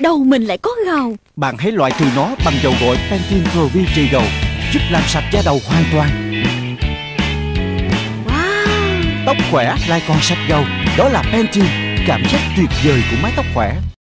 Đầu mình lại có gầu. Bạn hãy loại trừ nó bằng dầu gội Pantene Pro V trị gầu Giúp làm sạch da đầu hoàn toàn. Wow. Tóc khỏe lại còn sạch gầu Đó là Pantene Cảm giác tuyệt vời của mái tóc khỏe.